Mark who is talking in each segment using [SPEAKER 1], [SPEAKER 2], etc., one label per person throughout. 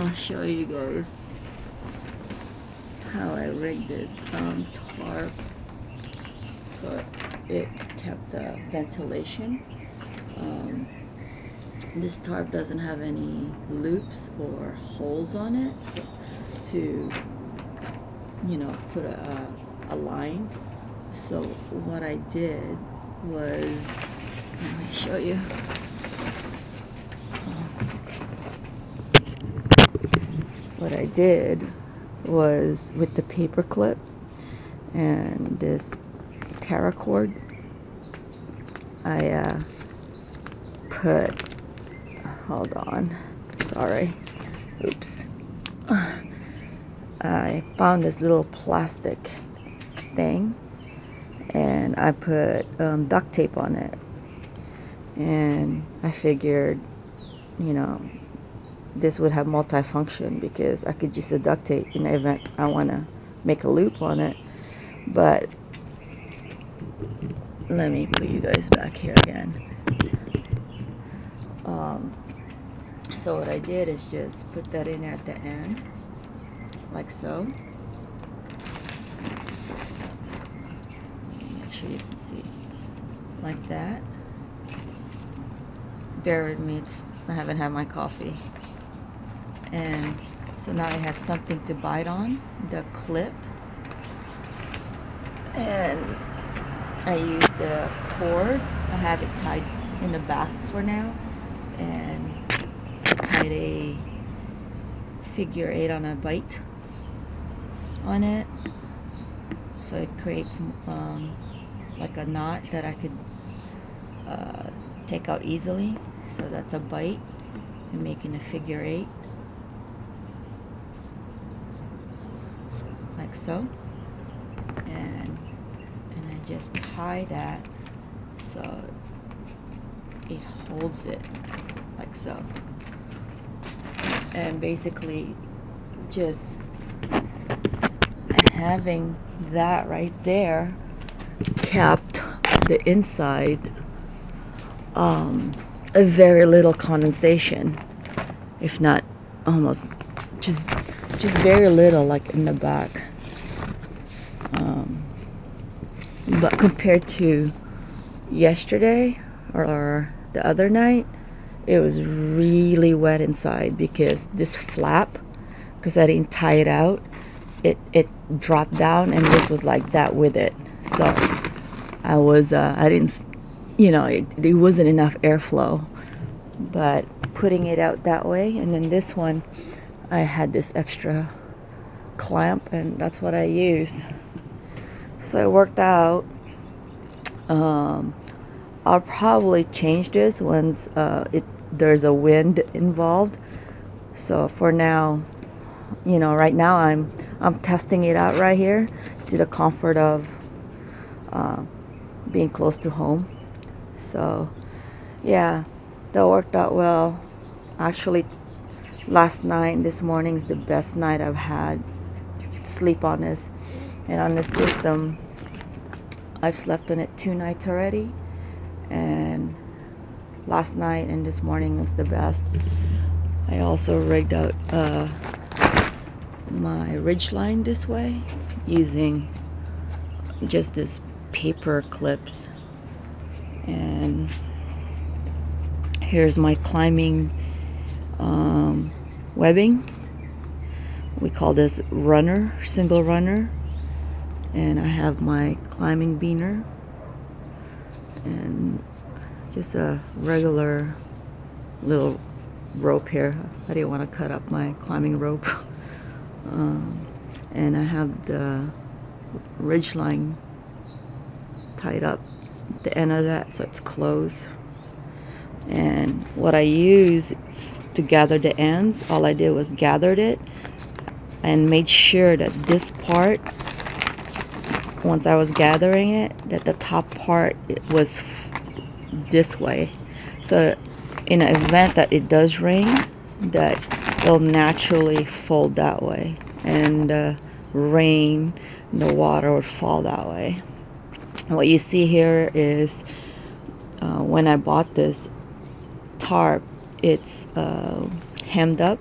[SPEAKER 1] I'll show you guys how I rigged this um, tarp so it kept the ventilation. Um, this tarp doesn't have any loops or holes on it so to you know put a, a line. So what I did was let me show you. What I did was with the paper clip and this paracord I uh, put hold on sorry oops I found this little plastic thing and I put um, duct tape on it. And I figured you know this would have multifunction because I could use the duct tape in the event I want to make a loop on it. But let me put you guys back here again. Um, so what I did is just put that in at the end like so. Make sure you can see. Like that. Bear with me it's I haven't had my coffee. And so now it has something to bite on the clip. And I use the cord. I have it tied in the back for now. And I tied a figure eight on a bite on it. So it creates um, like a knot that I could uh, take out easily. So that's a bite. And making a figure eight. Like so. And and I just tie that so it holds it like so. And basically just having that right there kept the inside um, a very little condensation if not almost just just very little like in the back. Um, but compared to yesterday or the other night it was really wet inside because this flap because I didn't tie it out it it dropped down and this was like that with it. So I was uh, I didn't you know it, it wasn't enough airflow but putting it out that way. And then this one I had this extra clamp and that's what I use. So it worked out. Um, I'll probably change this once uh, it there's a wind involved. So for now you know right now I'm I'm testing it out right here to the comfort of uh, being close to home. So yeah that worked out well. Actually last night this morning is the best night I've had sleep on this. And on the system I've slept on it two nights already. And last night and this morning was the best. I also rigged out uh, my ridge line this way using just this paper clips. And here's my climbing um, webbing. We call this runner single runner. And I have my climbing biner. And just a regular little rope here. I didn't want to cut up my climbing rope um, and I have the ridge line tied up the end of that so it's closed. And what I use to gather the ends all I did was gathered it and made sure that this part once I was gathering it that the top part was this way. So in an event that it does rain that it'll naturally fold that way. And uh, rain and the water would fall that way. What you see here is uh, when I bought this tarp it's uh, hemmed up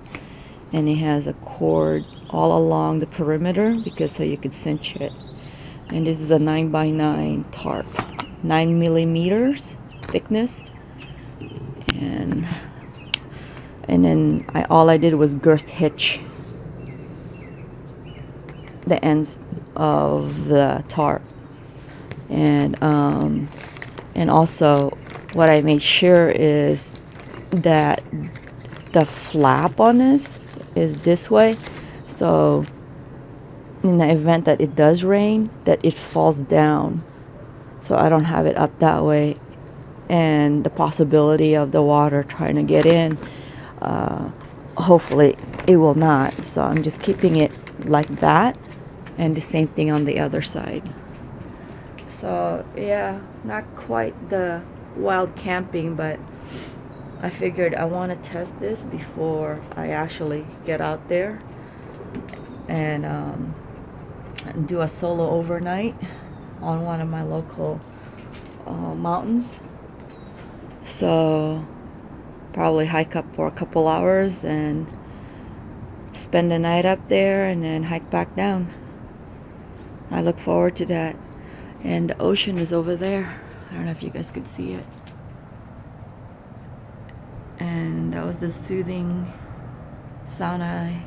[SPEAKER 1] and it has a cord all along the perimeter because so you could cinch it. And this is a 9 by 9 tarp 9 millimeters thickness. And and then I all I did was girth hitch the ends of the tarp. And um, and also what I made sure is that the flap on this is this way. So in the event that it does rain that it falls down. So I don't have it up that way. And the possibility of the water trying to get in uh, hopefully it will not. So I'm just keeping it like that and the same thing on the other side. So yeah not quite the wild camping but I figured I want to test this before I actually get out there and um, do a solo overnight on one of my local uh, mountains. So probably hike up for a couple hours and spend the night up there and then hike back down. I look forward to that. And the ocean is over there. I don't know if you guys could see it. And that was the soothing sound I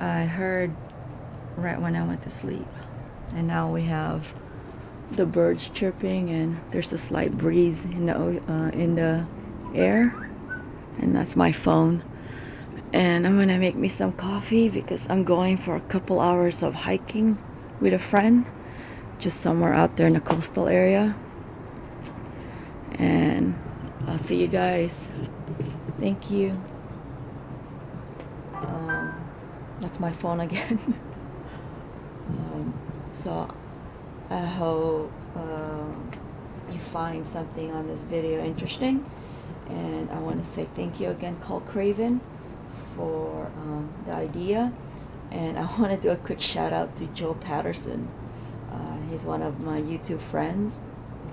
[SPEAKER 1] I heard right when I went to sleep. And now we have the birds chirping and there's a slight breeze in the uh, in the air. And that's my phone. And I'm gonna make me some coffee because I'm going for a couple hours of hiking with a friend just somewhere out there in the coastal area. And I'll see you guys. Thank you. Um, that's my phone again. Um, so I hope uh, you find something on this video interesting. And I want to say thank you again Cole Craven for um, the idea. And I want to do a quick shout out to Joe Patterson. Uh, he's one of my YouTube friends.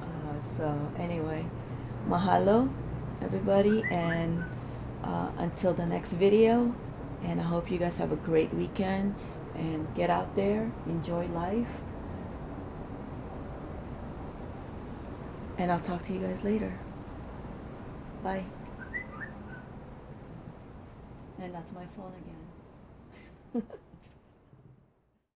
[SPEAKER 1] Uh, so anyway mahalo everybody and uh, until the next video. And I hope you guys have a great weekend. And get out there enjoy life and I'll talk to you guys later. Bye. And that's my phone again